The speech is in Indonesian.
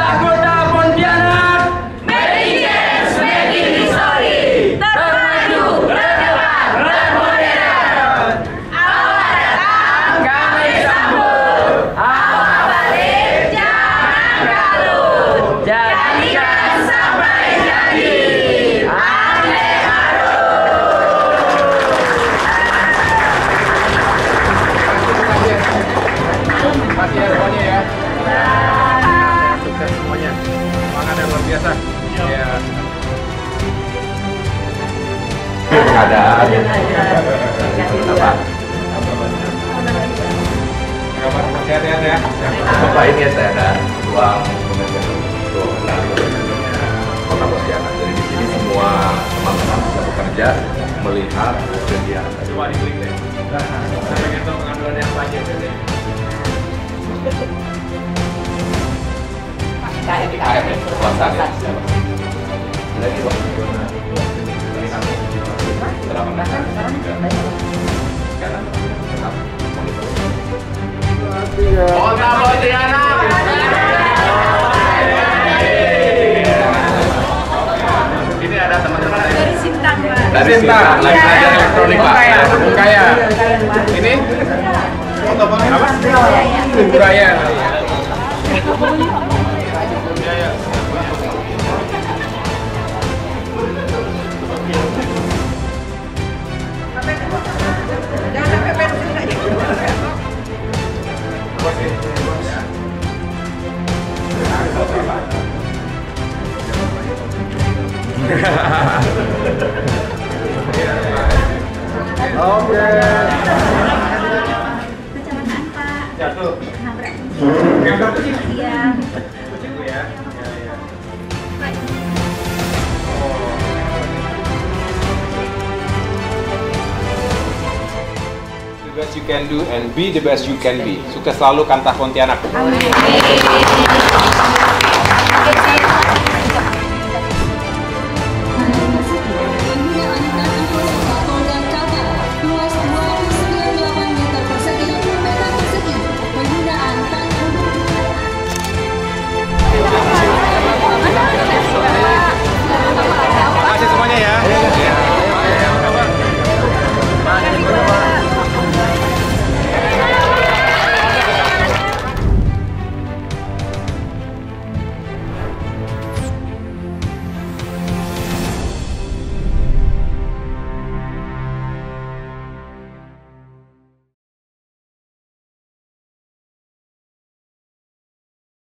아, ada aja. Apa? Bapak ini saya ada dua kota Pontianak. Jadi di sini semua teman-teman bisa bekerja, melihat kegiatan. Coba diklik deh. Saya pengen tahu pengaduan yang banyak deh. Kekuasaan ya. Dari Sintang, lagi Iya. belajar elektronik Pak. Kaya, kaya. Ini apa? Tunggu raya. Jatuh. Nabrak. Yang berapa sih? Iya. Ya. Ya, ya. the best you can do and be the best you can be. Sukses selalu Kantah Pontianak. Amin.